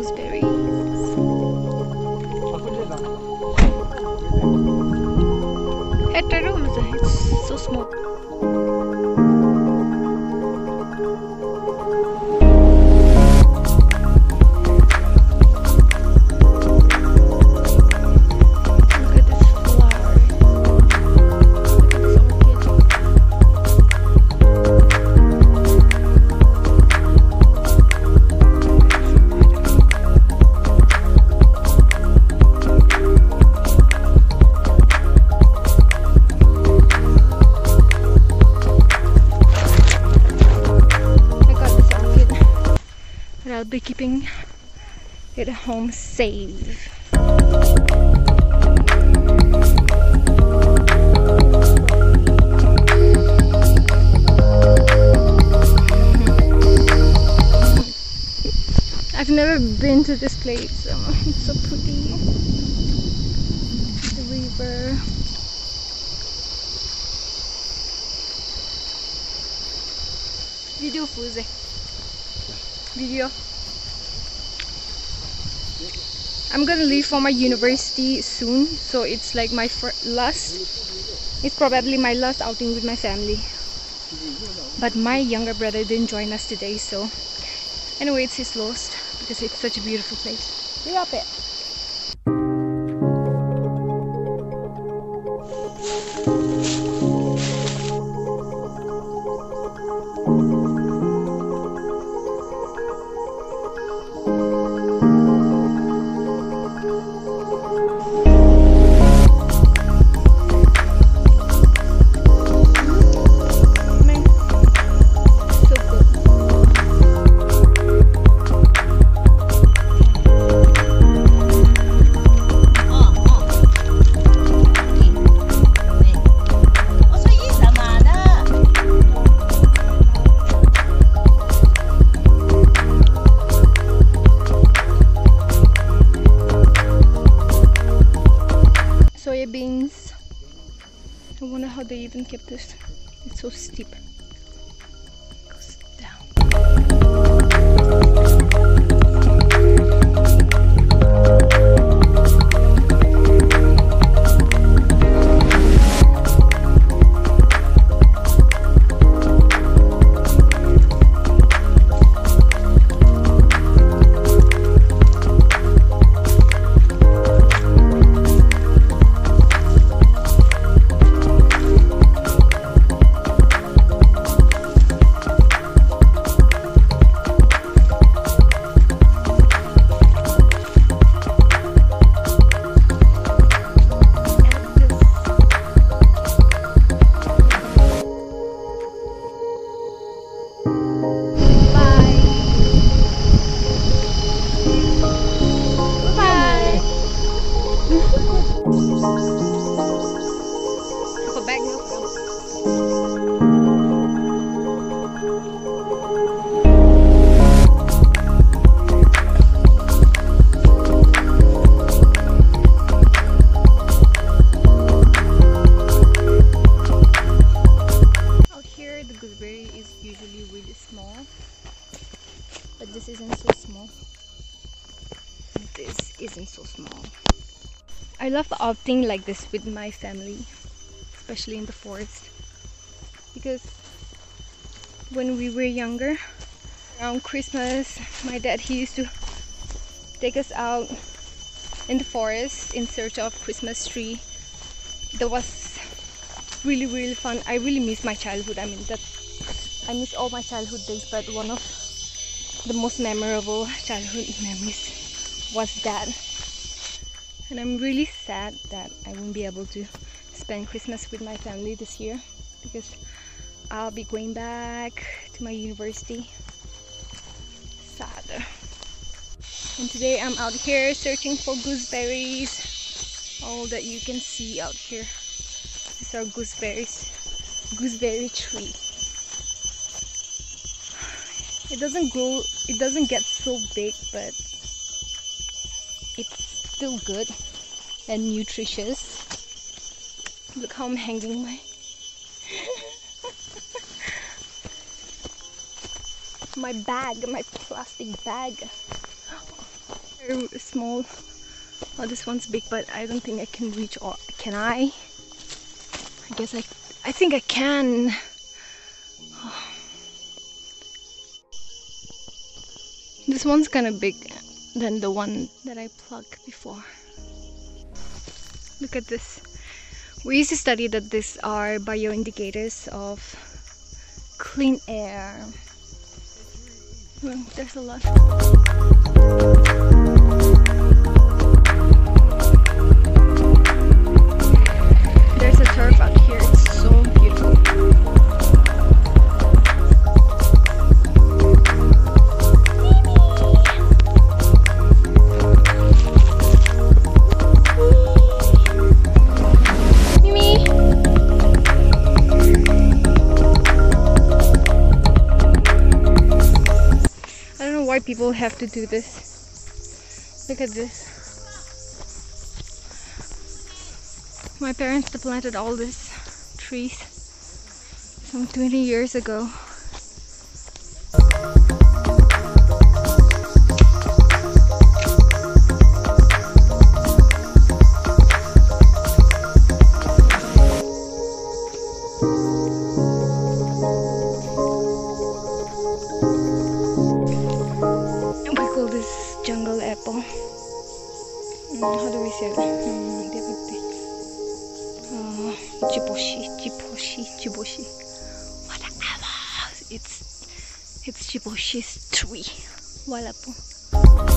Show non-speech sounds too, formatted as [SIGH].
gooseberries. Hetero, it's so small. Be keeping it home safe. I've never been to this place. [LAUGHS] it's so pretty. The river. Video Fuze. Video. I'm gonna leave for my university soon, so it's like my last. It's probably my last outing with my family. But my younger brother didn't join us today, so anyway, it's his lost because it's such a beautiful place. We up it. They even kept this. It's so steep. I love outing like this with my family, especially in the forest, because when we were younger, around Christmas, my dad he used to take us out in the forest in search of Christmas tree. That was really really fun. I really miss my childhood. I mean that I miss all my childhood days, but one of the most memorable childhood memories was that. And I'm really sad that I won't be able to spend Christmas with my family this year because I'll be going back to my university. Sad. And today I'm out here searching for gooseberries. All that you can see out here. These are gooseberries. Gooseberry tree. It doesn't grow, it doesn't get so big, but still good and nutritious. Look how I'm hanging my [LAUGHS] my bag, my plastic bag. Very small. Oh, this one's big, but I don't think I can reach. Or can I? I guess I. I think I can. [SIGHS] This one's kind of big than the one that I plugged before. Look at this. We used to study that these are bioindicators of clean air. Well, there's a lot. People have to do this. Look at this. My parents planted all these trees some 20 years ago. how do Hado Messer, mm, des Bouté. Chiboshi, ah, Chiboshi, Chiboshi. Whatever. It's, it's Chiboshi's tree. Voilà.